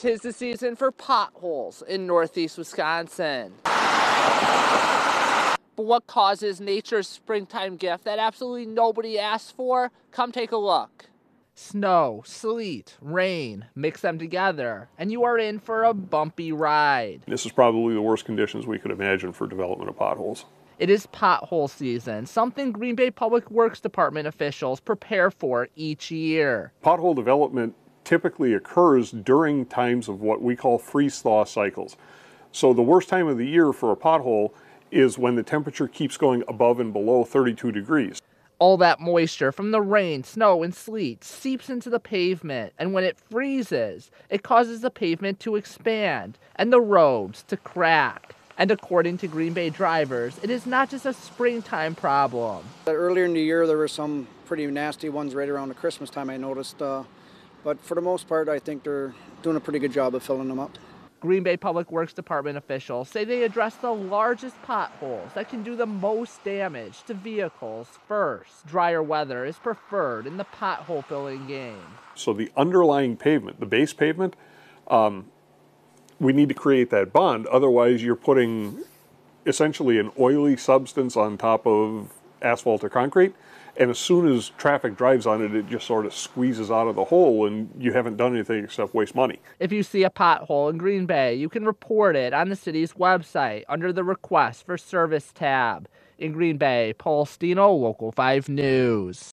Tis the season for potholes in northeast Wisconsin. But what causes nature's springtime gift that absolutely nobody asked for? Come take a look. Snow, sleet, rain, mix them together, and you are in for a bumpy ride. This is probably the worst conditions we could imagine for development of potholes. It is pothole season, something Green Bay Public Works Department officials prepare for each year. Pothole development typically occurs during times of what we call freeze thaw cycles. So the worst time of the year for a pothole is when the temperature keeps going above and below 32 degrees. All that moisture from the rain, snow, and sleet seeps into the pavement, and when it freezes, it causes the pavement to expand and the roads to crack. And according to Green Bay drivers, it is not just a springtime problem. Earlier in the year, there were some pretty nasty ones right around the Christmas time, I noticed. Uh, but for the most part, I think they're doing a pretty good job of filling them up. Green Bay Public Works Department officials say they address the largest potholes that can do the most damage to vehicles first. Drier weather is preferred in the pothole filling game. So the underlying pavement, the base pavement, um, we need to create that bond. Otherwise, you're putting essentially an oily substance on top of asphalt or concrete. And as soon as traffic drives on it, it just sort of squeezes out of the hole, and you haven't done anything except waste money. If you see a pothole in Green Bay, you can report it on the city's website under the Request for Service tab. In Green Bay, Paul Stino, Local 5 News.